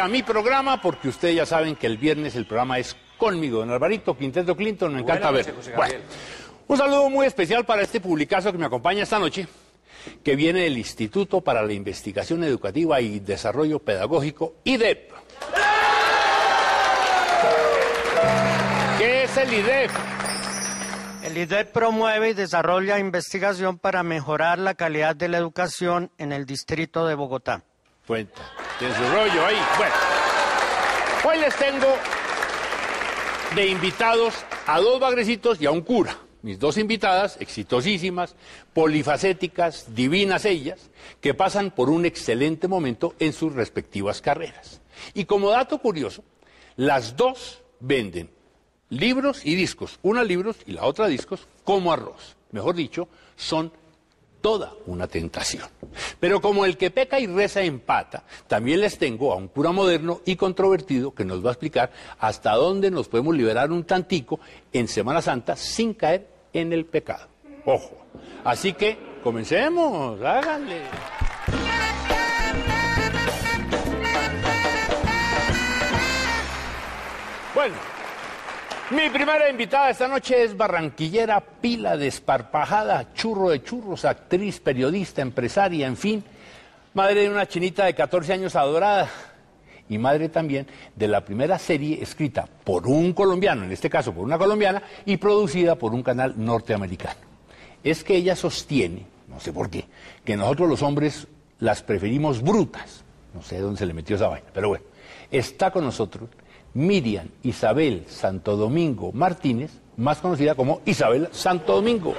a mi programa, porque ustedes ya saben que el viernes el programa es conmigo, don Alvarito Quinteto Clinton. Me encanta ver. Bueno, un saludo muy especial para este publicazo que me acompaña esta noche, que viene del Instituto para la Investigación Educativa y Desarrollo Pedagógico, IDEP. ¿Qué es el IDEP? El IDEP promueve y desarrolla investigación para mejorar la calidad de la educación en el distrito de Bogotá. Cuenta, tiene su rollo ahí. Bueno, hoy les tengo de invitados a dos bagrecitos y a un cura. Mis dos invitadas, exitosísimas, polifacéticas, divinas ellas, que pasan por un excelente momento en sus respectivas carreras. Y como dato curioso, las dos venden libros y discos, una libros y la otra discos, como arroz. Mejor dicho, son toda una tentación. Pero como el que peca y reza empata, también les tengo a un cura moderno y controvertido que nos va a explicar hasta dónde nos podemos liberar un tantico en Semana Santa sin caer en el pecado. Ojo. Así que comencemos, háganle. Bueno, mi primera invitada esta noche es barranquillera, pila desparpajada, churro de churros, actriz, periodista, empresaria, en fin, madre de una chinita de 14 años adorada y madre también de la primera serie escrita por un colombiano, en este caso por una colombiana, y producida por un canal norteamericano. Es que ella sostiene, no sé por qué, que nosotros los hombres las preferimos brutas. No sé dónde se le metió esa vaina, pero bueno, está con nosotros Miriam Isabel Santo Domingo Martínez, más conocida como Isabel Santo Domingo.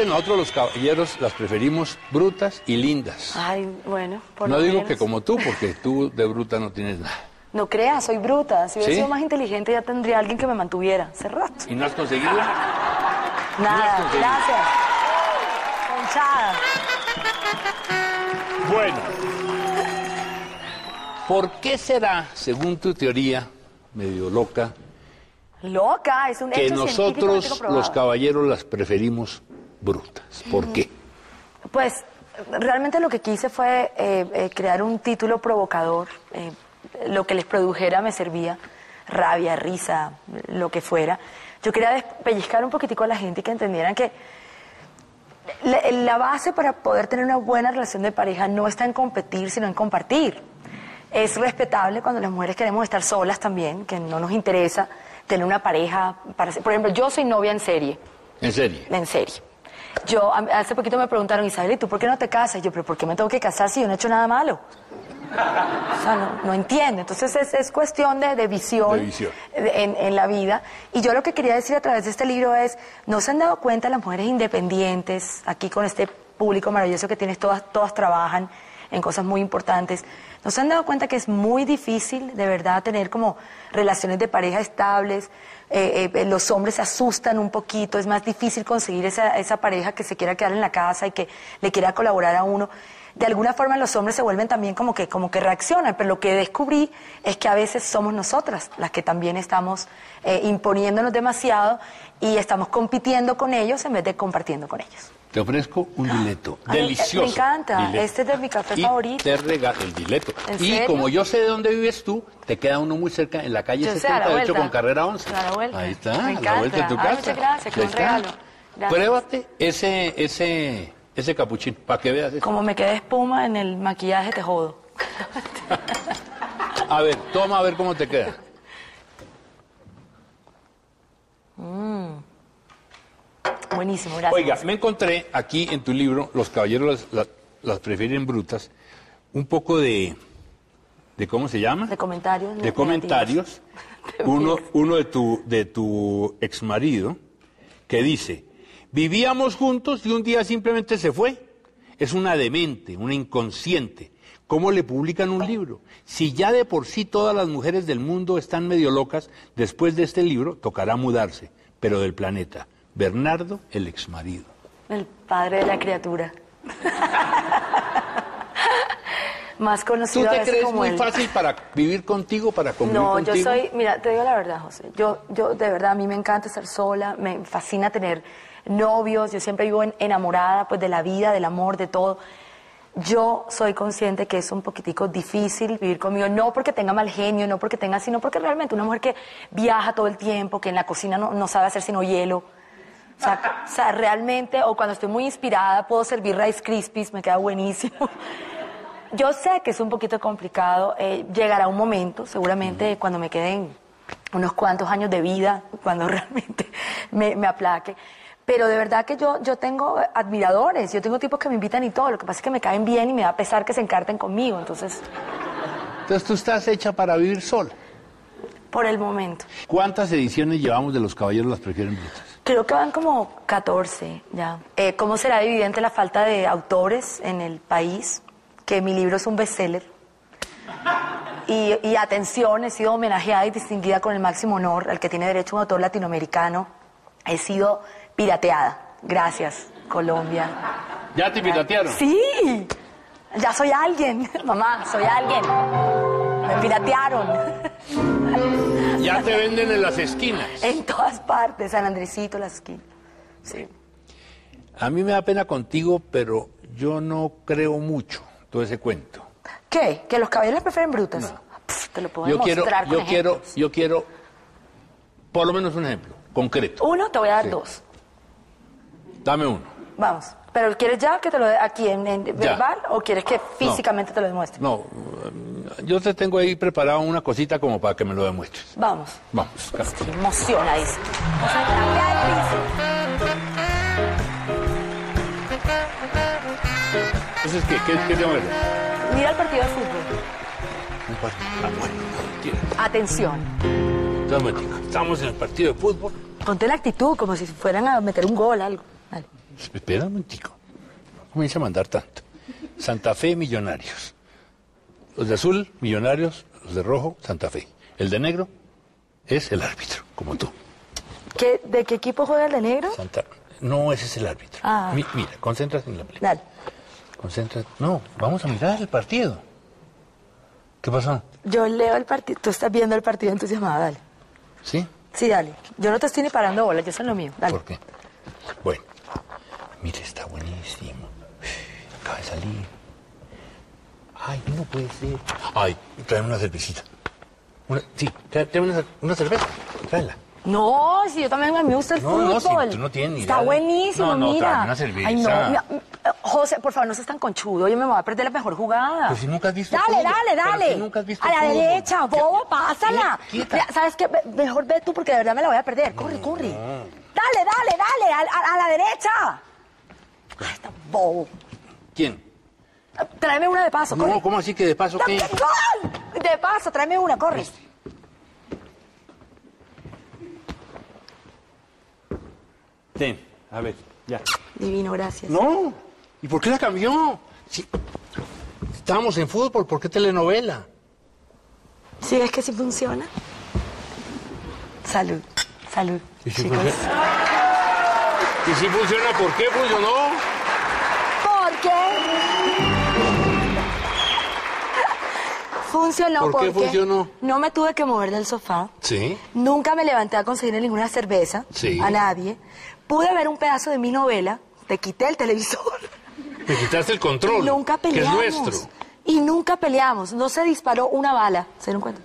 Que nosotros los caballeros las preferimos brutas y lindas. Ay, bueno, por No lo digo menos. que como tú, porque tú de bruta no tienes nada. No creas, soy bruta. Si hubiera ¿Sí? sido más inteligente ya tendría alguien que me mantuviera. Hace rato. ¿Y no has conseguido? Nada, conseguido. gracias. Conchada. Bueno. ¿Por qué será, según tu teoría, medio loca, Loca, es un que hecho científicamente nosotros los caballeros las preferimos brutas? ¿Por qué? Pues realmente lo que quise fue eh, eh, crear un título provocador. eh, lo que les produjera me servía, rabia, risa, lo que fuera. Yo quería despellizcar un poquitico a la gente y que entendieran que la, la base para poder tener una buena relación de pareja no está en competir, sino en compartir. Es respetable cuando las mujeres queremos estar solas también, que no nos interesa tener una pareja. Para, por ejemplo, yo soy novia en serie En serio. en serio. Yo, hace poquito me preguntaron, Isabel, ¿y tú por qué no te casas? Yo, pero ¿por qué me tengo que casar si yo no he hecho nada malo? O sea, no, no entiendo. Entonces es, es cuestión de, de visión, De visión. En, en la vida. Y yo lo que quería decir a través de este libro es, ¿no se han dado cuenta las mujeres independientes, aquí con este público maravilloso que tienes, todas, todas trabajan en cosas muy importantes, ¿no se han dado cuenta que es muy difícil de verdad tener como relaciones de pareja estables? Eh, eh, los hombres se asustan un poquito, es más difícil conseguir esa, esa pareja que se quiera quedar en la casa y que le quiera colaborar a uno. De alguna forma los hombres se vuelven también como que, como que reaccionan, pero lo que descubrí es que a veces somos nosotras las que también estamos eh, imponiéndonos demasiado y estamos compitiendo con ellos en vez de compartiendo con ellos. Te ofrezco un dileto Ay, eh, delicioso. me encanta. dileto. Este es de mi café Y favorito. Te regalo el dileto. ¿En Y serio? como yo sé de dónde vives tú, te queda uno muy cerca en la calle Yo sé, a la 78 con carrera 11. A la vuelta. Ahí está, Me a la vuelta de tu Ay, casa. muchas gracias, buen está. regalo. Gracias. Pruébate ese, ese, ese capuchín, para que veas eso. Como me quedé espuma en el maquillaje, te jodo. A ver, toma a ver cómo te queda. Buenísimo, gracias. Oiga, me encontré aquí en tu libro Los Caballeros las- las prefieren brutas, un poco de, de ¿cómo se llama? De comentarios. De comentarios. Uno, uno de tu, de tu ex marido que dice, vivíamos juntos y un día simplemente se fue. Es una demente, una inconsciente. ¿Cómo le publican un libro? Si ya de por sí todas las mujeres del mundo están medio locas, después de este libro tocará mudarse, pero del planeta. Bernardo, el ex marido. El padre de la criatura. Más ¿Tú conocido a te veces crees como muy fácil para vivir contigo, para convivir No, contigo? yo soy, mira, te digo la verdad, José. Yo, yo de verdad, a mí me encanta estar sola, me fascina tener novios, yo siempre vivo en- enamorada pues de la vida, del amor, de todo. Yo soy consciente que es un poquitico difícil vivir conmigo, no porque tenga mal genio, no porque tenga, sino porque realmente una mujer que viaja todo el tiempo, que en la cocina no, no sabe hacer sino hielo. O sea, o sea, realmente, o cuando estoy muy inspirada, puedo servir Rice Krispies, me queda buenísimo. Yo sé que es un poquito complicado. eh, llegará un momento, seguramente, cuando me queden unos cuantos años de vida, cuando realmente me, me aplaque. Pero de verdad que yo, yo tengo admiradores, yo tengo tipos que me invitan y todo. Lo que pasa es que me caen bien y me da pesar que se encarten conmigo. Entonces, Entonces tú estás hecha para vivir sola. por el momento. ¿Cuántas ediciones llevamos de Los Caballeros las prefieren brutas? Creo que van como 14 ya. Eh, ¿Cómo será evidente la falta de autores en el país? Que mi libro es un bestseller. Y, y atención, he sido homenajeada y distinguida con el máximo honor al que tiene derecho un autor latinoamericano. He sido pirateada. Gracias, Colombia. ¿Ya te piratearon? Sí, ya soy alguien, mamá, soy alguien. Me piratearon Ya te venden en las esquinas. en todas partes, San Andresito, la esquina. Sí. A mí me da pena contigo, pero yo no creo mucho todo ese cuento. ¿Qué? ¿Que los caballeros prefieren brutas? Pff, te lo puedo Yo quiero, con yo quiero, yo quiero, por lo menos un ejemplo, concreto. Uno, te voy a dar Sí. dos. Dame uno. Vamos. ¿Pero quieres ya que te lo dé aquí en, en verbal o quieres que físicamente te lo demuestre? No, yo te tengo ahí preparado una cosita como para que me lo demuestres. Vamos. Vamos. Estoy emocionadísima. O sea. Entonces, ¿qué, qué, qué tengo que hacer? Mira el partido de fútbol. Un partido. Ah, bueno, mentira. Atención. Momentico. Estamos en el partido de fútbol. Ponte la actitud como si fueran a meter un gol, algo. Dale. Espera un momentico. No comienza a mandar tanto. Santa Fe, Millonarios. Los de azul, Millonarios. Los de rojo, Santa Fe. El de negro es el árbitro, como tú. ¿Qué, ¿De qué equipo juega el de negro? Santa... No, ese es el árbitro. Ah. Mi- mira, concéntrate en la película. Dale. Concéntrate. No, vamos a mirar el partido. ¿Qué pasó? Yo leo el partido. Tú estás viendo el partido entusiasmada, dale. ¿Sí? Sí, dale. Yo no te estoy ni parando bola, yo soy lo mío. Dale. ¿Por qué? Bueno, mire, está buenísimo. Acaba de salir. Ay, no puede ser. Ay, tráeme una cervecita. Una- sí, trae, trae una, una cerveza. Tráela. No, si yo también a mí me gusta el No, fútbol. no, si tú no tienes ni Está idea buenísimo, No, no, mira. una cerveza. Ay, no, mira, José, por favor, no seas tan conchudo. Yo me voy a perder la mejor jugada. Pero si nunca has visto Dale, fútbol. dale, Pero dale. si nunca has visto a la fútbol. derecha, bobo, pásala. Mira, ¿sabes qué? Mejor ve tú porque de verdad me la voy a perder. Corre, corre. Dale, dale, dale, a, a- a la derecha. Ay, está bobo. ¿Quién? Tráeme una de paso, corre. No, ¿cómo así que de paso qué? ¡Gol! De paso, tráeme una, corre. Ten, a ver, ya. Divino, gracias. No. ¿Y por qué la cambió? Si estábamos en fútbol, ¿por qué telenovela? ¿Sí ves que sí funciona? Salud, salud. ¿Y si chicos. funciona? ¿Y si funciona, por qué funcionó? Funcionó ¿Por qué porque funcionó? no me tuve que mover del sofá. Sí. Nunca me levanté a conseguir ninguna cerveza Sí. a nadie. Pude ver un pedazo de mi novela, te quité el televisor. Me quitaste el control. Y nunca Que es peleamos. nuestro. Y nunca peleamos. No se disparó una bala. ¿Se dieron cuenta?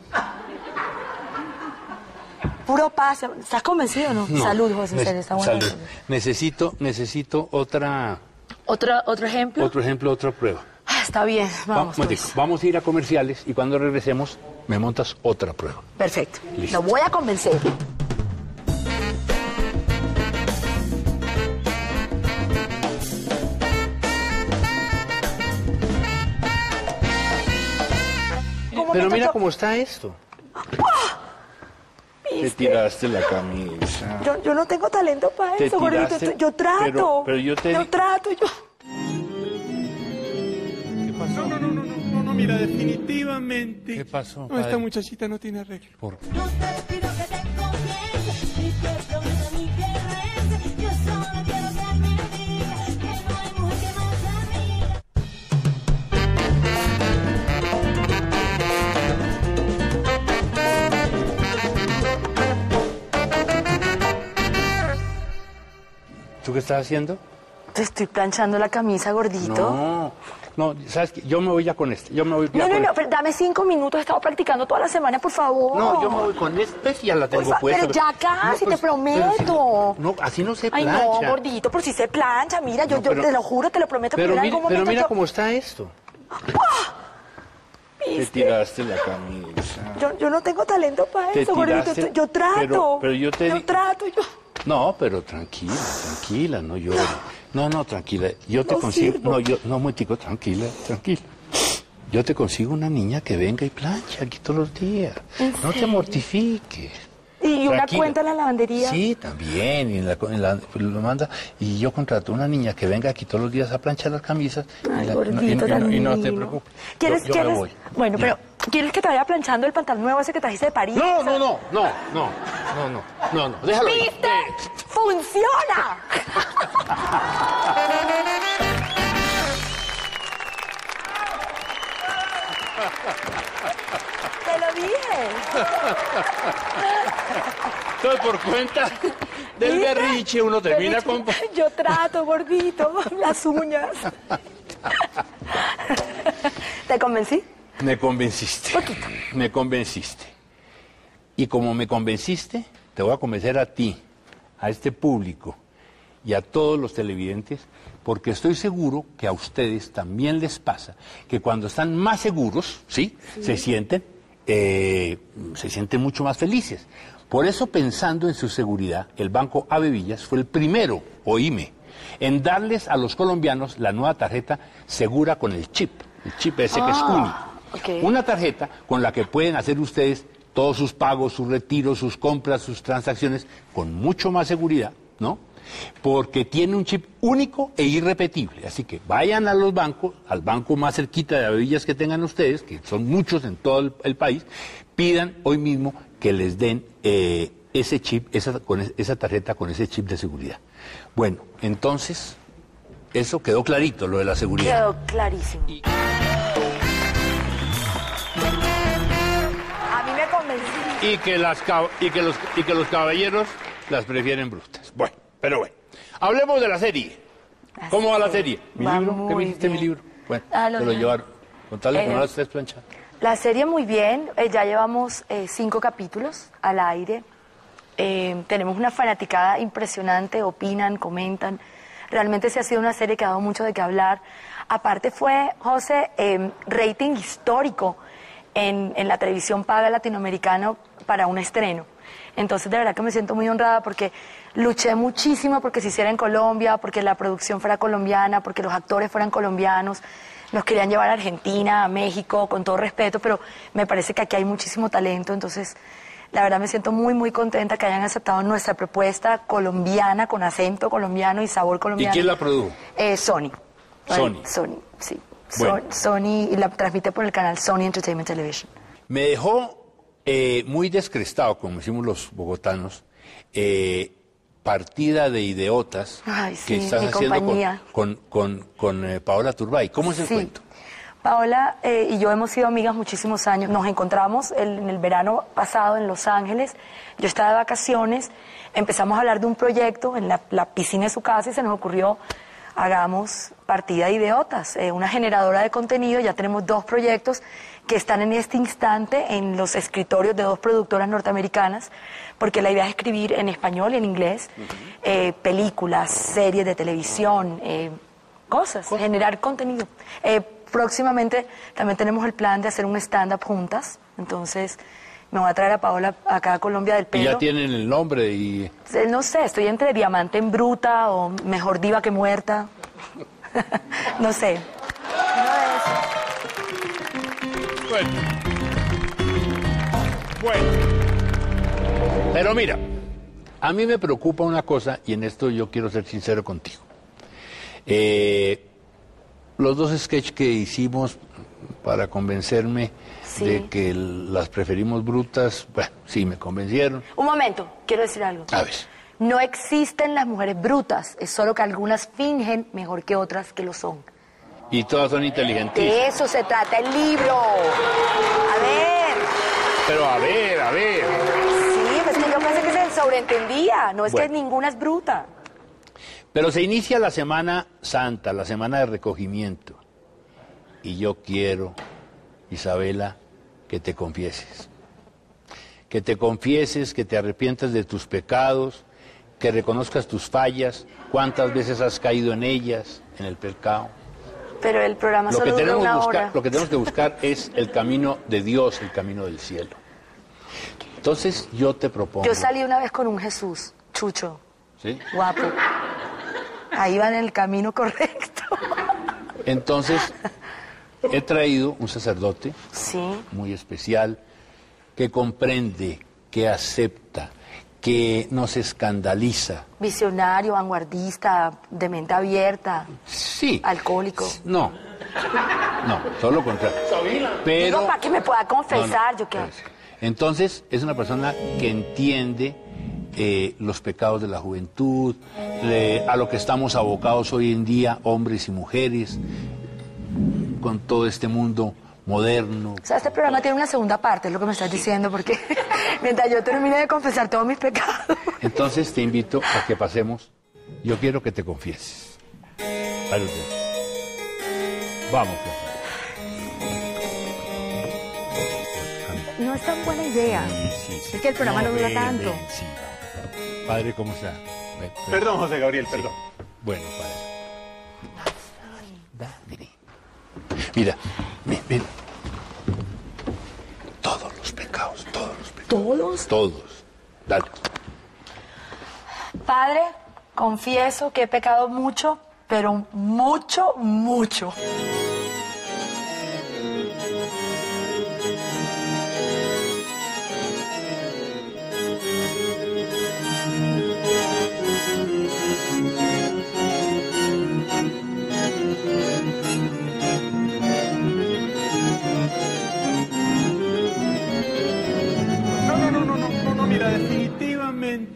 Puro paz. ¿Estás convencido o no? No. Salud, José. está bueno. salud. Necesito, necesito otra, ¿Otro, ¿Otro ejemplo? otro ejemplo, otra prueba. Está bien, vamos. Pues. Vamos a ir a comerciales y cuando regresemos me montas otra prueba. Perfecto. Lo voy a convencer. Pero mira cómo está esto. ¡Ah! Te tiraste la camisa. Yo, yo no tengo talento para eso, gordito. Yo trato. Pero, yo te... Yo trato, yo... ¿Qué pasó? No, no, no, no, no, no, no, mira, definitivamente. ¿Qué pasó, No, padre? esta muchachita no tiene arreglo. Por- No te pido que te confieses, ni te prometo ni que reces. Yo solo quiero que me digas que no hay mujer que más amiga. ¿Tú qué estás haciendo? Te estoy planchando la camisa, gordito. No, no, ¿sabes qué? Yo me voy ya con este. Yo me voy ya No, no, no, este. pero dame cinco minutos. He estado practicando toda la semana, por favor. No, yo me voy con este. ¿Ves? Ya la tengo fa- puesta. pero ya casi, te pero prometo. si- no, así no se Ay, plancha. no, gordito, por si se plancha. Mira, yo, yo te lo juro, te lo prometo. Pero que mira, pero mira yo- cómo está esto. Te ¿Viste? tiraste la camisa. Yo, yo no tengo talento para Te eso, gordito. Yo trato. pero- pero yo te di- trato, yo. No, pero tranquila, tranquila, no llores. No, no, tranquila. Yo te No consigo. sirvo. No, yo, no, momentico, tranquila, tranquila. Yo te consigo una niña que venga y plancha aquí todos los días. ¿En No te mortifiques. ¿Y una cuenta en la lavandería? Sí, también. Y en la, en la- lo manda. Y yo contrato una niña que venga aquí todos los días a planchar las camisas. y Ay, la- gordito, y, no- y no- y no te preocupes. ¿Quieres, Yo- yo me quieres? voy. Bueno, pero ¿quieres que te vaya planchando el pantalón nuevo ese que trajiste de París? No, no, no, no, no, no, no, no, no, déjalo ahí. ¿Viste? ¡Funciona! Dije. Entonces, por cuenta del ¿Viste? berriche, uno termina con... Yo trato, gordito, las uñas. ¿Te convencí? Me convenciste. Poquito. Me convenciste. Y como me convenciste, te voy a convencer a ti, a este público y a todos los televidentes, porque estoy seguro que a ustedes también les pasa que cuando están más seguros, ¿sí? Se sienten, eh, se sienten mucho más felices. Por eso, pensando en su seguridad, el Banco Avevillas fue el primero, oíme, en darles a los colombianos la nueva tarjeta segura con el chip, el chip ese que es Ah, único. ok. Una tarjeta con la que pueden hacer ustedes todos sus pagos, sus retiros, sus compras, sus transacciones con mucho más seguridad, ¿no? Porque tiene un chip único e irrepetible. Así que vayan a los bancos, al banco más cerquita de Avillas que tengan ustedes, que son muchos en todo el, el país, pidan hoy mismo que les den eh, ese chip, esa, con es- esa tarjeta con ese chip de seguridad. Bueno, entonces, eso quedó clarito, lo de la seguridad. Quedó clarísimo. A mí me convencí. y que las y que los y que los caballeros las prefieren brutas. Bueno, pero bueno. Hablemos de la serie. ¿Cómo va la serie? ¿Mi libro? ¿Qué me dijiste mi libro? Bueno, Ah, te lo llevaron. Contale que Eh, no las estés planchando. La serie muy bien, eh, ya llevamos eh, cinco capítulos al aire. Eh, tenemos una fanaticada impresionante, opinan, comentan. Realmente se ha sido una serie que ha dado mucho de qué hablar. Aparte fue, José, eh, rating histórico en, en la televisión paga latinoamericana para un estreno. Entonces, de verdad que me siento muy honrada porque luché muchísimo porque se hiciera en Colombia, porque la producción fuera colombiana, porque los actores fueran colombianos. Nos querían llevar a Argentina, a México, con todo respeto, pero me parece que aquí hay muchísimo talento. Entonces, la verdad me siento muy, muy contenta que hayan aceptado nuestra propuesta colombiana, con acento colombiano y sabor ¿Y colombiano. quién la produjo? Eh, Sony. Sony. Sony, sí. Bueno. Son- Sony y la transmite por el canal Sony Entertainment Television. Me dejó eh, muy descrestado, como decimos los bogotanos, eh, partida de idiotas Ay, que estás haciendo con, compañía. con, con, con, eh, Paola Turbay. ¿Cómo es el Sí. cuento? Paola eh, y yo hemos sido amigas muchísimos años. Nos encontramos el- en el verano pasado en Los Ángeles. Yo estaba de vacaciones. Empezamos a hablar de un proyecto en la, la piscina de su casa y se nos ocurrió hagamos partida de idiotas, eh, una generadora de contenido. Ya tenemos dos proyectos que están en este instante en los escritorios de dos productoras norteamericanas, porque la idea es escribir en español y en inglés eh, películas, series de televisión, eh, cosas, generar contenido. Eh, próximamente también tenemos el plan de hacer un stand-up juntas, entonces me voy a traer a Paola acá a Colombia del Y pelo. ya tienen el nombre y... Eh, No sé, estoy entre diamante en bruta o mejor diva que muerta. no sé. Bueno, Bueno. Pero mira, a mí me preocupa una cosa, y en esto yo quiero ser sincero contigo. Eh, los dos sketches que hicimos para convencerme Sí. de que las preferimos brutas, bueno, sí, me convencieron. Un momento, quiero decir algo. A ver. No existen las mujeres brutas, es solo que algunas fingen mejor que otras que lo son. Y todas son inteligentísimas. De eso se trata el libro. A ver. Pero a ver, a ver. Sí, pues que yo pensé que se sobreentendía. No es Bueno. que ninguna es bruta. Pero se inicia la Semana Santa, la semana de recogimiento. Y yo quiero, Isabela, que te confieses. Que te confieses, que te arrepientas de tus pecados, que reconozcas tus fallas, cuántas veces has caído en ellas, en el pecado. Pero el programa Lo que, solo dura tenemos una buscar- hora. lo que tenemos que buscar es el camino de Dios, el camino del cielo. Entonces yo te propongo. Yo salí una vez con un Jesús, chucho, ¿sí? guapo. Ahí va en el camino correcto. Entonces he traído un sacerdote Sí. muy especial, que comprende, que acepta, que no se escandaliza. Visionario, vanguardista, de mente abierta, Sí. alcohólico. No, no, todo lo contrario. Pero, Digo, para que me pueda confesar, No, no, yo qué. Entonces, es una persona que entiende eh, los pecados de la juventud, le- a lo que estamos abocados hoy en día, hombres y mujeres, con todo este mundo moderno, O sea, este programa tiene una segunda parte, es lo que me estás diciendo, porque mientras yo termine de confesar todos mis pecados. Entonces te invito a que pasemos. Yo quiero que te confieses. Tienes. Vamos. pues. No es tan buena idea. Es que el programa no dura ven, tanto. ven, sí, vamos. Padre, ¿cómo está? Ven, ven. Perdón, José Gabriel, perdón. Bueno, padre. Dale. Mira, ven, ven. Todos los pecados, todos los pecados. ¿Todos? Todos. Dale. Padre, confieso que he pecado mucho, pero mucho, mucho.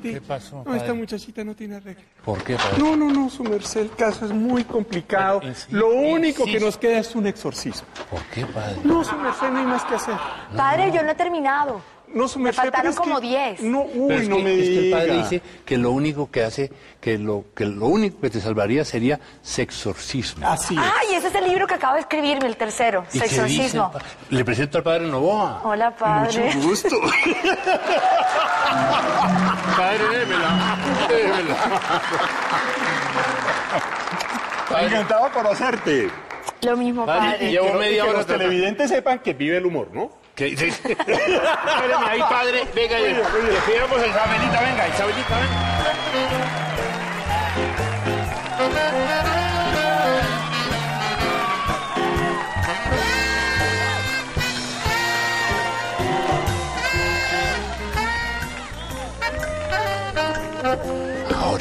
¿Qué pasó, No, esta muchachita no tiene arreglo. ¿Por qué, padre? No, no, no, su merced, el caso es muy complicado. Sí, Lo único que nos queda es un exorcismo. ¿Por qué, padre? No, su merced, no hay más que hacer. Padre, yo no he terminado. No, su Me merced, pero faltaron como 10. No, uy, Pero es no que, me es que el padre diga. dice que lo único que hace, que lo, que lo único que te salvaría sería sexorcismo. Así es. Ay, ese es el libro que acabo de escribirme, el tercero, ¿Y qué dice Sexorcismo. Le presento al padre Novoa. Hola, padre. Mucho gusto. Padre, démela. Démela. Encantado de conocerte. Lo mismo, Padre, padre. llevo Que- media que hora los tratando- televidentes sepan que vive el humor, ¿no? ¿Qué? Sí. Espérame ahí, padre. Venga, le le pidamos a Isabelita. Venga, Isabelita, venga.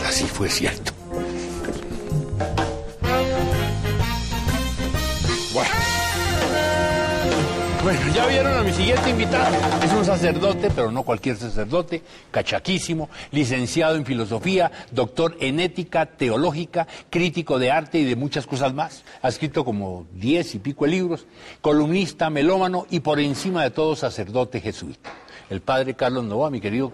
Ahora sí fue cierto. Bueno. Ya vieron a mi siguiente invitado. Es un sacerdote, pero no cualquier sacerdote, cachaquísimo, licenciado en filosofía, doctor en ética teológica, crítico de arte y de muchas cosas más. Ha escrito como diez y pico libros, columnista, melómano y por encima de todo sacerdote jesuita. El padre Carlos Novoa, mi querido.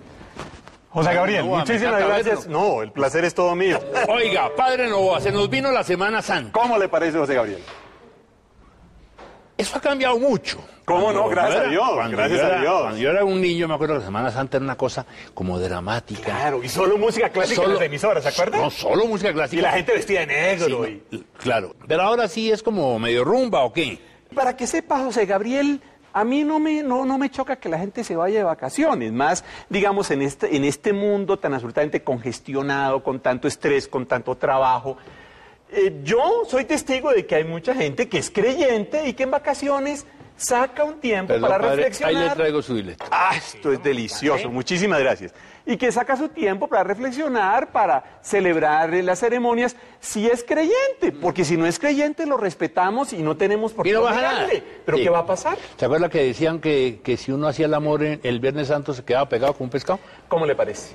José Gabriel, muchísimas gracias. No, el placer es todo mío. Oiga, padre Novoa, se nos vino la Semana Santa. ¿Cómo le parece, José Gabriel? Eso ha cambiado mucho. ¿Cómo no? Gracias a Dios, cuando gracias yo a era- Dios. Cuando yo era un niño, me acuerdo que la Semana Santa era una cosa como dramática. Claro, y solo música clásica en las emisoras, ¿se acuerdan? No, solo música clásica. Y la gente vestida de negro. Sí, y- claro. Pero ahora sí es como medio rumba o qué. Para que sepa, José Gabriel, a mí no me, no, no me choca que la gente se vaya de vacaciones, más, digamos, en este, en este mundo tan absolutamente congestionado, con tanto estrés, con tanto trabajo. Eh, yo soy testigo de que hay mucha gente que es creyente y que en vacaciones saca un tiempo Perdón, para padre, ahí reflexionar. le traigo su dileta. Ah, esto es delicioso, muchísimas gracias. Y que saca su tiempo para reflexionar, para celebrar las ceremonias, si es creyente, porque si no es creyente lo respetamos y no tenemos por qué no. Pero Sí. ¿qué va a pasar? ¿Se acuerda que decían que, que si uno hacía el amor en- el Viernes Santo se quedaba pegado con un pescado? ¿Cómo le parece?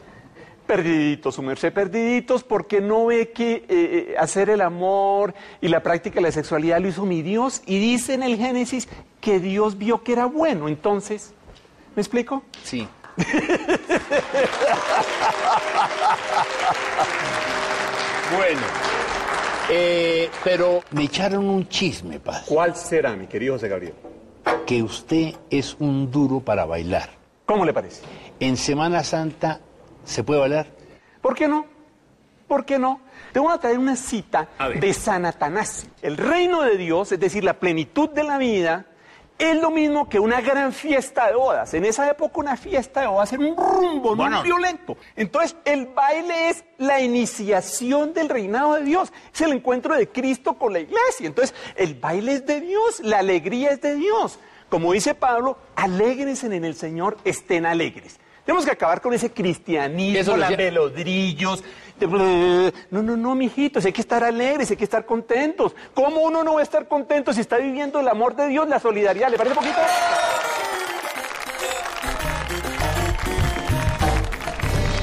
Perdiditos, su merced, perdiditos, porque no ve que eh, eh, hacer el amor y la práctica de la sexualidad lo hizo mi Dios y dice en el Génesis que Dios vio que era bueno. Entonces, ¿me explico? Sí. bueno, eh, pero me echaron un chisme, padre, ¿Cuál será, mi querido José Gabriel? que usted es un duro para bailar. ¿Cómo le parece? En Semana Santa se puede bailar. ¿Por qué no? ¿Por qué no? Te voy a traer una cita de San Atanasio. El reino de Dios, es decir, la plenitud de la vida, es lo mismo que una gran fiesta de bodas. En esa época una fiesta de bodas era un rumbo Bueno. muy violento. Entonces el baile es la iniciación del reinado de Dios. Es el encuentro de Cristo con la iglesia. Entonces el baile es de Dios, la alegría es de Dios. Como dice Pablo, alégrense en el Señor, estén alegres. Tenemos que acabar con ese cristianismo, Eso lo las decía- velodrillos. de- No, no, no, mijitos, hay que estar alegres, hay que estar contentos. ¿Cómo uno no va a estar contento si está viviendo el amor de Dios, la solidaridad? ¿Le parece poquito?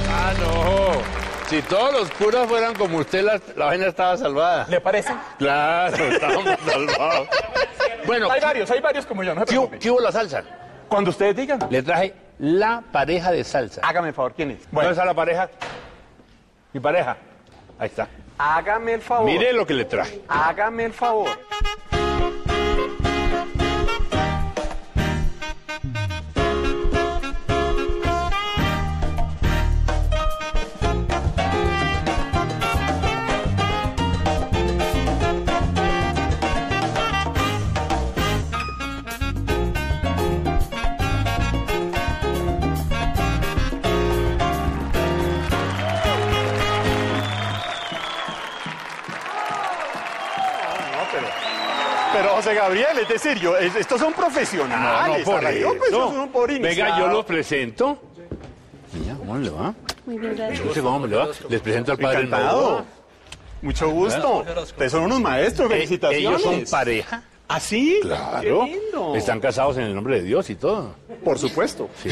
Ah, no. Si todos los curas fueran como usted, la, la vaina estaba salvada. ¿Le parece? Claro, estábamos salvados. Bueno, Hay varios, hay varios como yo, no se ¿qué, qué hubo la salsa? Cuando ustedes digan. Le traje la pareja de salsa. Hágame el favor, ¿quién es? ¿Dónde está la pareja? Mi pareja. Ahí está. hágame el favor. Mire lo que le traje. Hágame el favor. José Gabriel, es decir, yo, es- estos son profesionales. Ahora, yo, pues, yo un pobre Venga, yo los presento. Niña, ¿cómo le va? Muy bien, gracias. No sé cómo le va. Les presento al padre Encantado. Mucho gusto. Ustedes son unos maestros, Eh, felicitaciones. Ellos son pareja. ¿Ah, sí? Claro. Qué lindo. Están casados en el nombre de Dios y todo. Por supuesto. Sí,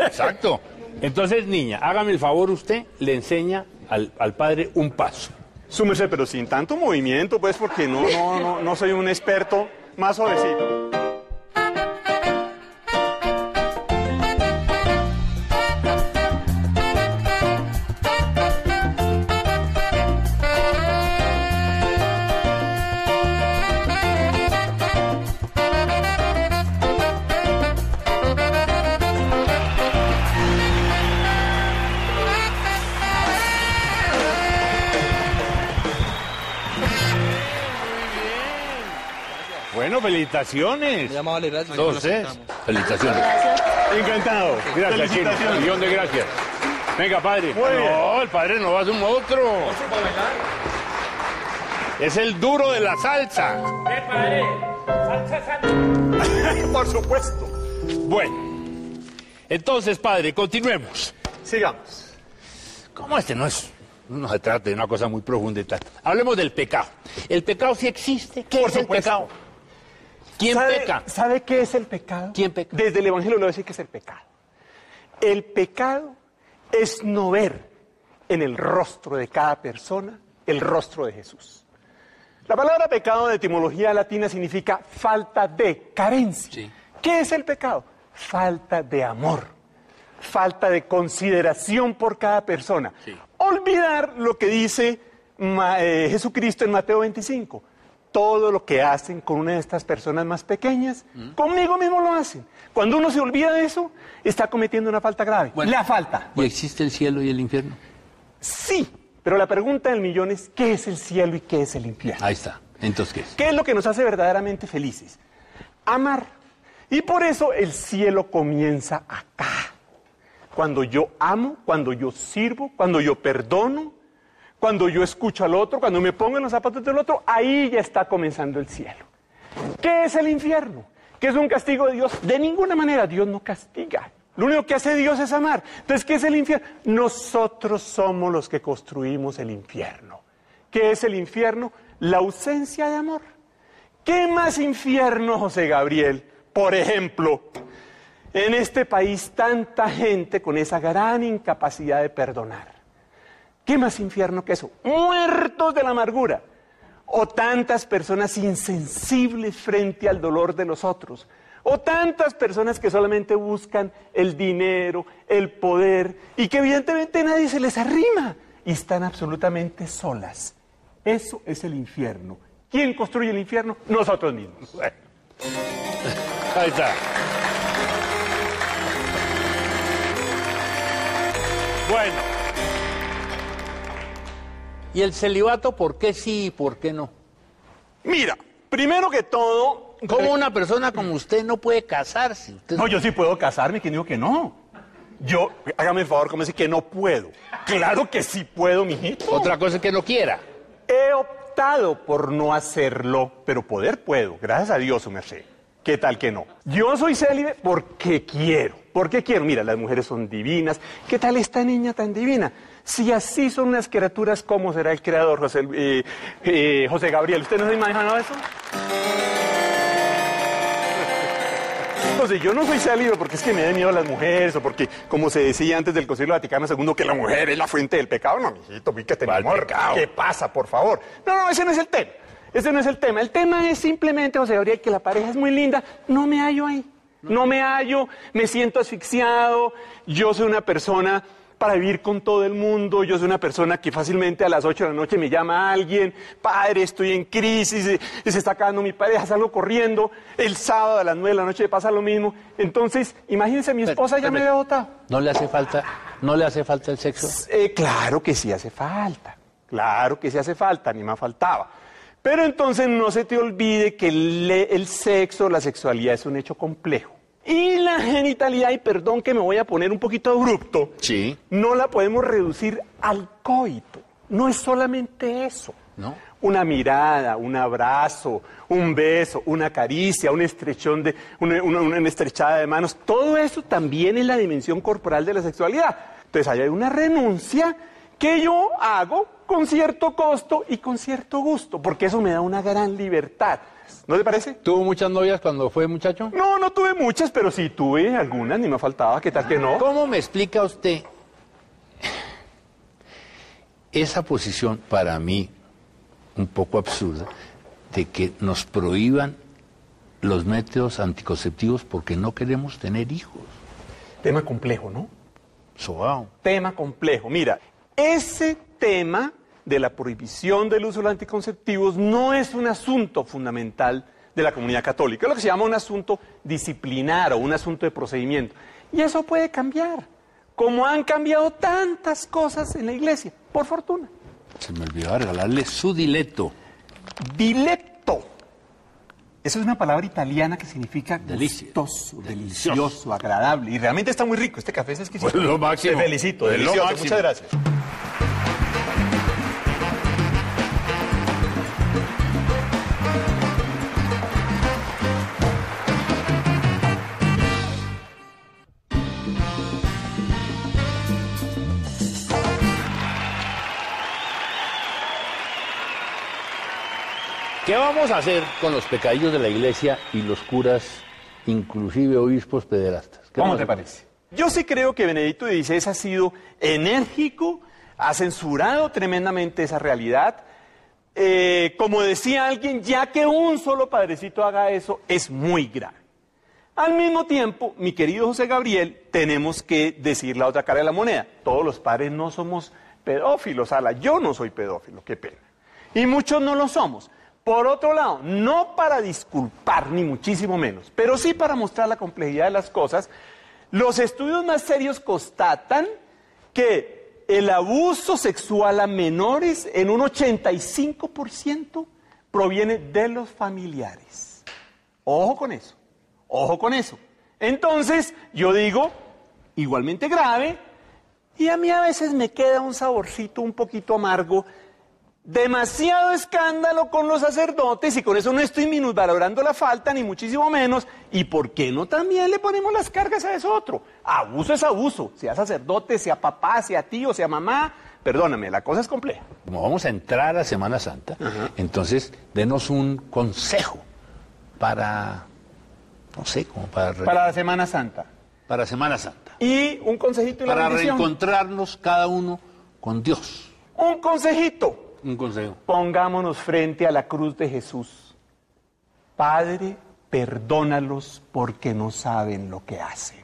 exacto. Entonces, niña, hágame el favor usted, le enseña al, al padre un paso. Su merced, pero sin tanto movimiento, pues, porque no, no, no, no soy un experto. Más suavecito. Felicitaciones. Muy amable, gracias. Entonces, felicitaciones. Encantado. Gracias, Chino. Millón de gracias. Venga, padre. Muy bien. No, el padre no va a hacer un otro. Es el duro de la salsa. Por supuesto. Bueno. Entonces, padre, continuemos. Sigamos. ¿Cómo este no es? No se trata de una cosa muy profunda y tal. Hablemos del pecado. ¿El pecado sí existe? ¿Qué Por es el supuesto. pecado? ¿Quién ¿Sabe, peca? ¿Sabe qué es el pecado? ¿Quién peca? Desde el Evangelio le voy a decir que es el pecado. El pecado es no ver en el rostro de cada persona el rostro de Jesús. La palabra pecado de etimología latina significa falta de carencia. Sí. ¿Qué es el pecado? Falta de amor, falta de consideración por cada persona. Sí. Olvidar lo que dice eh, Jesucristo en Mateo 25. Todo lo que hacen con una de estas personas más pequeñas, conmigo mismo lo hacen. Cuando uno se olvida de eso, está cometiendo una falta grave. Bueno. La falta. ¿Y existe el cielo y el infierno? Sí, pero la pregunta del millón es, ¿qué es el cielo y qué es el infierno? Ahí está. Entonces, ¿qué es? ¿Qué es lo que nos hace verdaderamente felices? Amar. Y por eso el cielo comienza acá. Cuando yo amo, cuando yo sirvo, cuando yo perdono, cuando yo escucho al otro, cuando me pongo en los zapatos del otro, ahí ya está comenzando el cielo. ¿Qué es el infierno? ¿Qué es un castigo de Dios? De ninguna manera, Dios no castiga. Lo único que hace Dios es amar. Entonces, ¿qué es el infierno? Nosotros somos los que construimos el infierno. ¿Qué es el infierno? La ausencia de amor. ¿Qué más infierno, José Gabriel? Por ejemplo, en este país tanta gente con esa gran incapacidad de perdonar. ¿Qué más infierno que eso? Muertos de la amargura. O tantas personas insensibles frente al dolor de los otros. O tantas personas que solamente buscan el dinero, el poder y que evidentemente nadie se les arrima y están absolutamente solas. Eso es el infierno. ¿Quién construye el infierno? Nosotros mismos. Ahí está. Bueno. ¿Y el celibato por qué sí y por qué no? Mira, primero que todo, ¿Cómo una persona como usted no puede casarse? Usted- No, yo sí puedo casarme, ¿quién dijo que no? Yo, hágame el favor, ¿cómo dice que no puedo? Claro que sí puedo, mijito. Otra cosa es que no quiera. He optado por no hacerlo, pero poder puedo, gracias a Dios, me sé. ¿Qué tal que no? Yo soy célibe porque quiero. ¿Por qué quiero? Mira, las mujeres son divinas. ¿Qué tal esta niña tan divina? Si así son unas criaturas, ¿cómo será el creador, José, eh, eh, José Gabriel? ¿Usted no se imagina eso? Entonces, yo no soy célibe porque es que me den miedo las mujeres o porque, como se decía antes del Concilio Vaticano II, que la mujer es la fuente del pecado. No, mijito, ¿Cuál amor. pecado? ¿Qué pasa, por favor? No, no, ese no es el tema. Ese no es el tema. El tema es simplemente, José Gabriel, que la pareja es muy linda. No me hallo ahí. No me hallo, me siento asfixiado. Yo soy una persona para vivir con todo el mundo. Yo soy una persona que fácilmente a las 8 de la noche me llama alguien, padre, estoy en crisis, se está acabando mi pareja, salgo corriendo. El sábado a las 9 de la noche pasa lo mismo. Entonces, imagínense, mi esposa ya me había votado. ¿No le hace falta, no le hace falta el sexo? Eh, claro que sí hace falta, claro que sí hace falta, ni más faltaba. Pero entonces no se te olvide que el, el sexo, la sexualidad es un hecho complejo. Y la genitalidad, y perdón que me voy a poner un poquito abrupto, Sí. no la podemos reducir al coito. No es solamente eso. ¿No? Una mirada, un abrazo, un beso, una caricia, un estrechón de, una, una- una estrechada de manos, todo eso también es la dimensión corporal de la sexualidad. Entonces ahí hay una renuncia que yo hago con cierto costo y con cierto gusto, porque eso me da una gran libertad. ¿No te parece? ¿Tuvo muchas novias cuando fue muchacho? No, no tuve muchas, pero sí tuve algunas, ni me faltaba, ¿qué tal que no? ¿Cómo me explica usted esa posición para mí un poco absurda de que nos prohíban los métodos anticonceptivos porque no queremos tener hijos? Tema complejo, ¿no? Sobao. tema complejo. Mira, ese tema de la prohibición del uso de los anticonceptivos no es un asunto fundamental de la comunidad católica, es lo que se llama un asunto disciplinar o un asunto de procedimiento. Y eso puede cambiar, como han cambiado tantas cosas en la iglesia, por fortuna. Se me olvidó regalarle su dileto. Diletto. Eso es una palabra italiana que significa gustoso, delicioso, agradable. Y realmente está muy rico. Este café es exquisito. Pues lo máximo. Te felicito, Es lo delicioso. máximo. Muchas gracias. ¿Qué vamos a hacer con los pecadillos de la iglesia y los curas, inclusive obispos pederastas? ¿Qué ¿Cómo te parece? Yo sí creo que Benedicto XVI ha sido enérgico, ha censurado tremendamente esa realidad. Eh, como decía alguien, ya que un solo padrecito haga eso, es muy grave. Al mismo tiempo, mi querido José Gabriel, tenemos que decir la otra cara de la moneda. Todos los padres no somos pedófilos, Ala, yo no soy pedófilo, qué pena. Y muchos no lo somos. Por otro lado, no para disculpar, ni muchísimo menos, pero sí para mostrar la complejidad de las cosas, los estudios más serios constatan que el abuso sexual a menores en un 85% proviene de los familiares. Ojo con eso, ojo con eso. Entonces, yo digo, igualmente grave, y a mí a veces me queda un saborcito un poquito amargo demasiado escándalo con los sacerdotes y con eso no estoy minusvalorando la falta, ni muchísimo menos. ¿Y por qué no también le ponemos las cargas a eso otro? Abuso es abuso, sea sacerdote, sea papá, sea tío, sea mamá. Perdóname, la cosa es compleja. Como vamos a entrar a Semana Santa, entonces denos un consejo para, no sé, como para, Para la Semana Santa. para Semana Santa. Y un consejito y la Para reencontrarnos cada uno con Dios. Un consejito. Un consejo. Pongámonos frente a la cruz de Jesús. Padre, perdónalos porque no saben lo que hacen.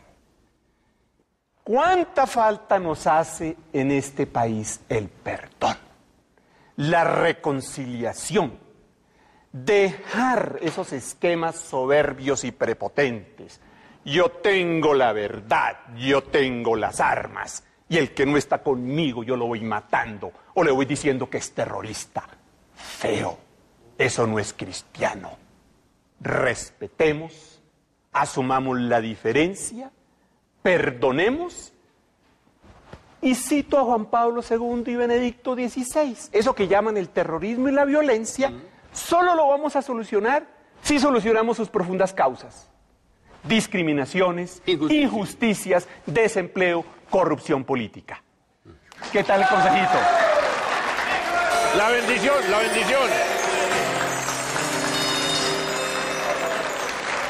¿Cuánta falta nos hace en este país el perdón? La reconciliación. Dejar esos esquemas soberbios y prepotentes. Yo tengo la verdad, yo tengo las armas, y el que no está conmigo yo lo voy matando o le voy diciendo que es terrorista. Feo, eso no es cristiano. Respetemos, asumamos la diferencia, perdonemos y cito a Juan Pablo II y Benedicto XVI. Eso que llaman el terrorismo y la violencia, solo lo vamos a solucionar si solucionamos sus profundas causas. Discriminaciones, Injusticia. injusticias, desempleo, corrupción política. ¿Qué tal el consejito? La bendición, la bendición.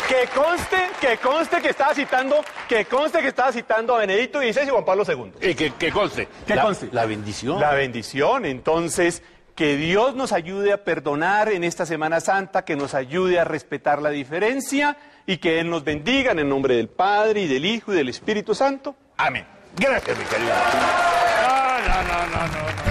Que conste, que conste que estaba citando, que conste que estaba citando a Benedicto XVI y Juan Pablo II. Y que, que conste. Que la, conste. La bendición. La bendición, entonces, que Dios nos ayude a perdonar en esta Semana Santa, que nos ayude a respetar la diferencia y que Él nos bendiga en el nombre del Padre y del Hijo y del Espíritu Santo. Amén. Gracias, mi querido. No, no, no, no, no. No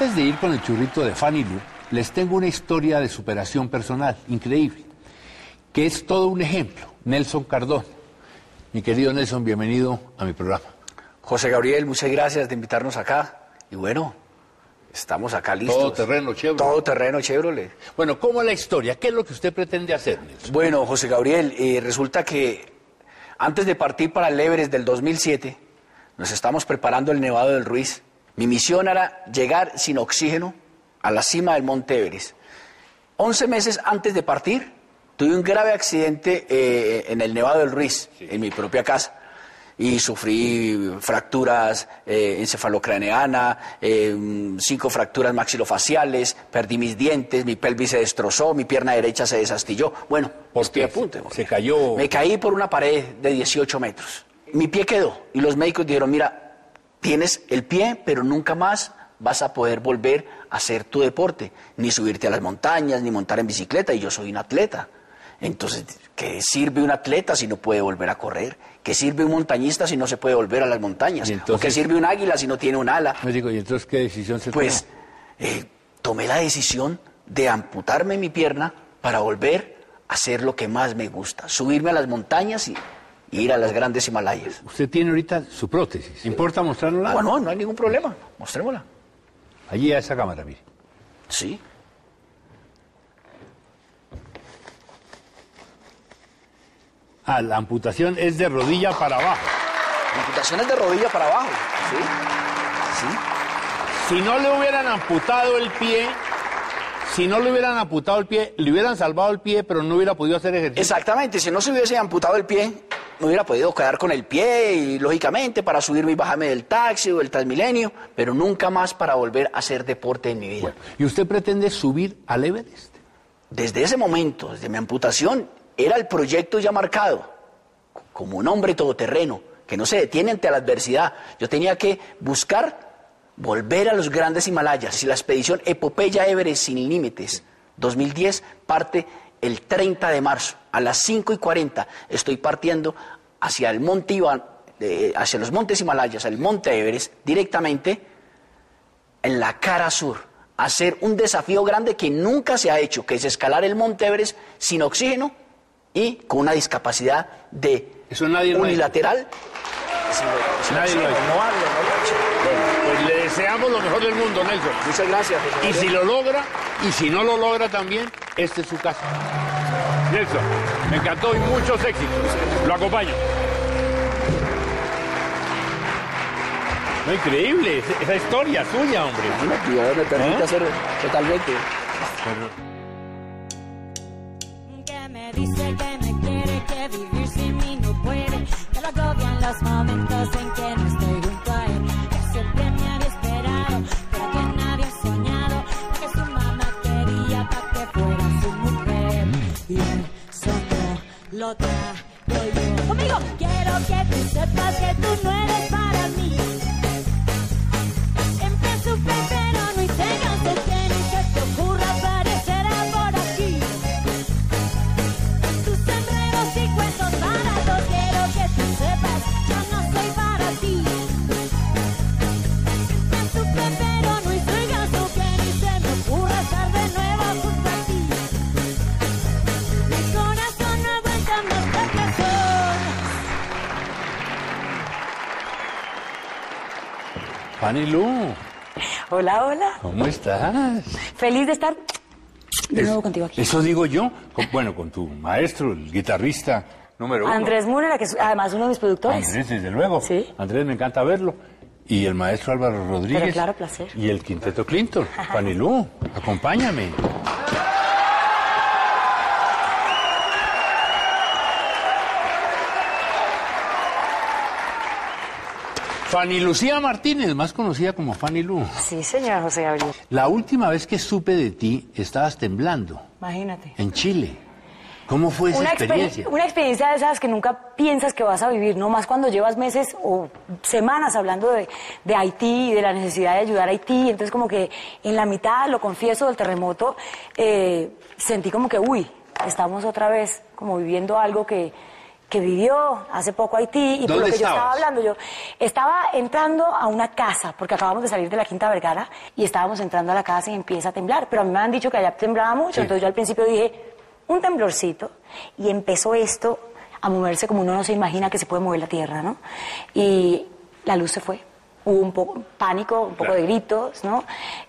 Antes de ir con el churrito de Fanny Lu, les tengo una historia de superación personal increíble, que es todo un ejemplo. Nelson Cardón. Mi querido Nelson, bienvenido a mi programa. José Gabriel, muchas gracias de invitarnos acá. Y bueno, estamos acá listos. Todo terreno, Chevrolet. Todo terreno, Chevrolet. Bueno, ¿cómo es la historia? ¿Qué es lo que usted pretende hacer, Nelson? Bueno, José Gabriel, eh, resulta que antes de partir para el Everest del 2007, nos estamos preparando el Nevado del Ruiz. Mi misión era llegar sin oxígeno a la cima del Monte Everest. 11 meses antes de partir, tuve un grave accidente eh, en el Nevado del Ruiz, en mi propia casa. Y sufrí fracturas eh, encefalocraneana, eh, cinco fracturas maxilofaciales, perdí mis dientes, mi pelvis se destrozó, mi pierna derecha se desastilló. Bueno, ¿Por qué? punto. Se cayó. Me caí por una pared de 18 metros. Mi pie quedó y los médicos dijeron, mira, tienes el pie, pero nunca más vas a poder volver a hacer tu deporte, ni subirte a las montañas, ni montar en bicicleta, y yo soy un atleta. Entonces, ¿qué sirve un atleta si no puede volver a correr? ¿Qué sirve un montañista si no se puede volver a las montañas? Y ¿O entonces- qué sirve un águila si no tiene un ala? Me digo, ¿y entonces qué decisión se Pues tomó? eh, tomé la decisión de amputarme mi pierna para volver a hacer lo que más me gusta, subirme a las montañas y, y ir a las grandes Himalayas. Usted tiene ahorita su prótesis. ¿Importa mostrarla? Ah, no, no hay ningún problema. Mostrémosla. Allí a esa cámara, mire. Sí. Ah, la amputación es de rodilla para abajo. Amputaciones de rodilla para abajo. Sí. Sí. Si no le hubieran amputado el pie, si no le hubieran amputado el pie, le hubieran salvado el pie, pero no hubiera podido hacer ejercicio. Exactamente. Si no se hubiese amputado el pie, me hubiera podido quedar con el pie y lógicamente para subirme y bajarme del taxi o del Transmilenio, pero nunca más para volver a hacer deporte en mi vida. ¿Y usted pretende subir al Everest? Desde ese momento, desde mi amputación, era el proyecto ya marcado, como un hombre todoterreno, que no se detiene ante la adversidad. Yo tenía que buscar volver a los grandes Himalayas y la expedición Epopeya Everest sin límites 2010 parte el 30 de marzo a las 5 y 40. Estoy partiendo hacia el monte Iván, eh, hacia los montes Himalayas, el monte Everest, directamente en la cara sur, hacer un desafío grande que nunca se ha hecho, que es escalar el monte Everest sin oxígeno y con una discapacidad de Eso nadie lo ha hecho. unilateral. Sin- sin Nadie lo ha oxígeno. hecho. No hablo, no lo he hecho. Deseamos lo mejor del mundo, Nelson. Muchas gracias. José Y si lo logra, y si no lo logra también, esta es su casa. Nelson, me encantó y muchos éxitos. Lo acompaño. No, increíble, esa- historia suya, hombre. Imagínate, ya me permite ¿Eh? hacer totalmente. Que me dice que me quiere, que vivir sin mí no puede. Que lo agobian los momentos Conmigo, quiero que tú sepas que tú no Fanny Lu, Hola, hola. ¿cómo estás? Feliz de estar de Es- nuevo contigo aquí. Eso digo yo, con- bueno, con tu maestro, el guitarrista número uno. Andrés Múnera, que es además uno de mis productores. Andrés, desde luego. Sí. Andrés, me encanta verlo. Y el maestro Álvaro Rodríguez. Pero claro, placer. Y el quinteto Clinton. Fanny Lu, acompáñame. Fanny Lucía Martínez, más conocida como Fanny Lu. Sí, señor José Gabriel. La última vez que supe de ti, estabas temblando Imagínate. en Chile. ¿Cómo fue esa Una, exper- experiencia? una experiencia de esas que nunca piensas que vas a vivir, no más cuando llevas meses o semanas hablando de, de Haití y de la necesidad de ayudar a Haití. Entonces, como que en la mitad, lo confieso, del terremoto, eh, sentí como que, uy, estamos otra vez como viviendo algo que, que vivió hace poco Haití y por lo ¿Dónde que yo estaba hablando yo estaba entrando a una casa porque acabamos de salir de la Quinta Vergara y estábamos entrando a la casa y empieza a temblar pero a mí me han dicho que allá temblaba mucho Sí. entonces yo al principio dije un temblorcito y empezó esto a moverse como uno no se imagina que se puede mover la tierra no y la luz se fue hubo un poco pánico un poco Claro. de gritos no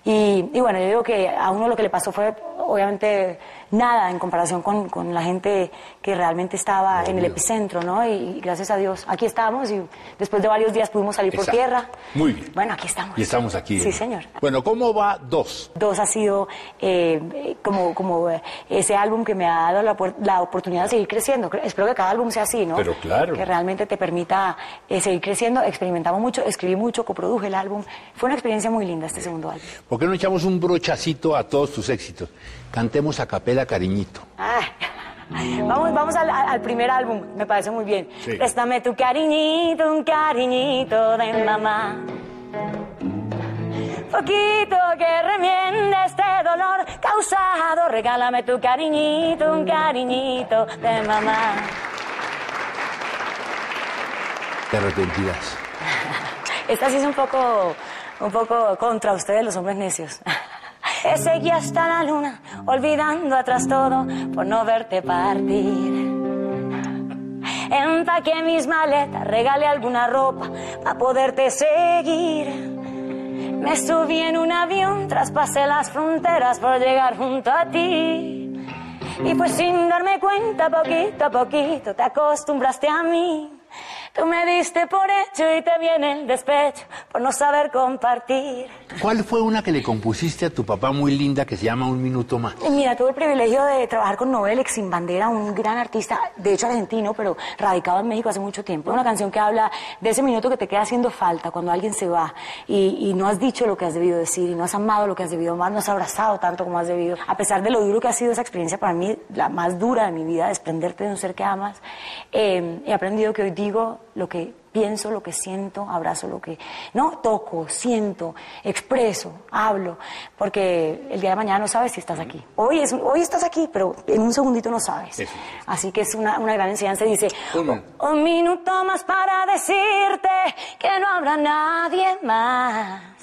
y, y bueno yo digo que a uno lo que le pasó fue obviamente nada en comparación con, con la gente que realmente estaba en el epicentro no y, y gracias a Dios aquí estamos y después de varios días pudimos salir por Exacto. tierra Muy bien. bueno aquí estamos Y estamos aquí. sí señor Bueno, ¿cómo va dos? Dos ha sido eh, como, como eh, ese álbum que me ha dado la, la oportunidad de seguir creciendo. Cre- Espero que cada álbum sea así, ¿no? Pero claro. Que realmente te permita eh, seguir creciendo. Experimentamos mucho, escribí mucho, coproduje el álbum. Fue una experiencia muy linda este segundo álbum. ¿Por qué no echamos un brochacito a todos tus éxitos? Cantemos a capela cariñito. Ah, Vamos, vamos al, primer álbum, me parece muy bien. Sí. Préstame tu cariñito, un cariñito de mamá. Poquito que remiende este dolor causado. Regálame tu cariñito, un cariñito de mamá. Te arrepentirás. Esta sí es un poco, un poco contra ustedes, los hombres necios. Seguí hasta la luna, olvidando atrás todo por no verte partir. Empaqué mis maletas, regalé alguna ropa para poderte seguir. Me subí en un avión, traspasé las fronteras por llegar junto a ti. Y pues sin darme cuenta, poquito a poquito te acostumbraste a mí. Tú me diste por hecho y te viene el despecho por no saber compartir. ¿Cuál fue una que le compusiste a tu papá muy linda que se llama Un Minuto Más? Mira, tuve el privilegio de trabajar con Noel Ex Sin Bandera, un gran artista, de hecho argentino, pero radicado en México hace mucho tiempo. Una canción que habla de ese minuto que te queda haciendo falta cuando alguien se va y, y no has dicho lo que has debido decir y no has amado lo que has debido amar, no has abrazado tanto como has debido. A pesar de lo duro que ha sido esa experiencia para mí, la más dura de mi vida, desprenderte de un ser que amas, eh, he aprendido que hoy digo lo que pienso, lo que siento, abrazo lo que, no, toco, siento, expreso, hablo, porque el día de mañana no sabes si estás aquí. Hoy, es, hoy estás aquí, pero en un segundito no sabes. Eso. Así que es una, una gran enseñanza. Dice, Uno. un minuto más para decirte que no habrá nadie más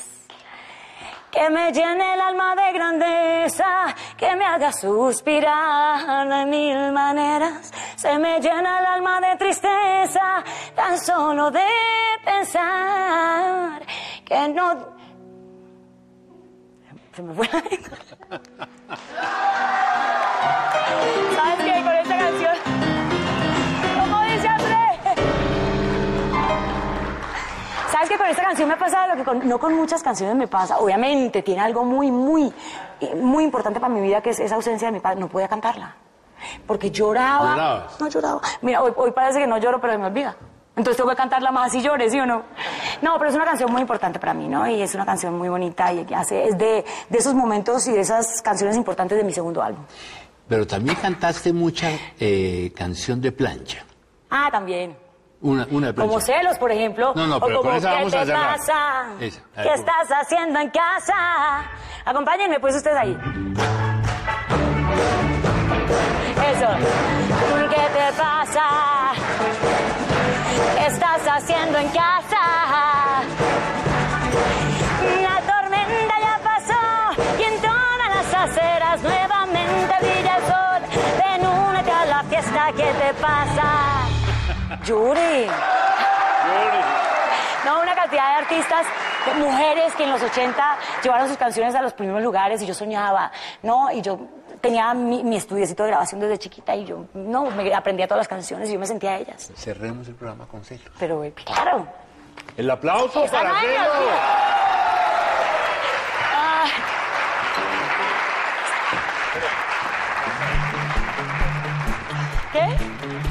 que me llene el alma de grandeza, que me haga suspirar de mil maneras. Se me llena el alma de tristeza, tan solo de pensar que no... Se me fue la. ¿Sabes qué? Con esta ¿Sabes qué? Con esta canción me ha pasado lo que con- no con muchas canciones me pasa. Obviamente tiene algo muy, muy, eh, muy importante para mi vida que es esa ausencia de mi padre. No podía cantarla. Porque lloraba. ¿Llorabas? No lloraba. Mira, hoy, hoy parece que no lloro, pero me olvida. Entonces tengo que cantarla más y llore, ¿sí o no? No, pero es una canción muy importante para mí, ¿no? Y es una canción muy bonita y que hace, es de, de esos momentos y de esas canciones importantes de mi segundo álbum. Pero también cantaste mucha eh, canción de plancha. Ah, también. Una, una de plancha. Como celos, por ejemplo. No, no, o pero como, con esa ¿qué te a pasa? Esa, a ver, ¿Qué estás haciendo en casa? Acompáñenme, pues, ustedes ahí. Eso. ¿Qué te pasa? ¿Qué estás haciendo en casa? La tormenta ya pasó y en todas las aceras nuevamente brilla el sol. Ven, únete a la fiesta, ¿qué te pasa? Llore. No, una cantidad de artistas, de mujeres que en los 80 llevaron sus canciones a los primeros lugares y yo soñaba, ¿no? Y yo tenía mi, mi estudiecito de grabación desde chiquita y yo, no, me aprendía todas las canciones y yo me sentía a ellas. Cerremos el programa con celos. Pero, eh, claro. El aplauso para mira. Ah. ¿Qué?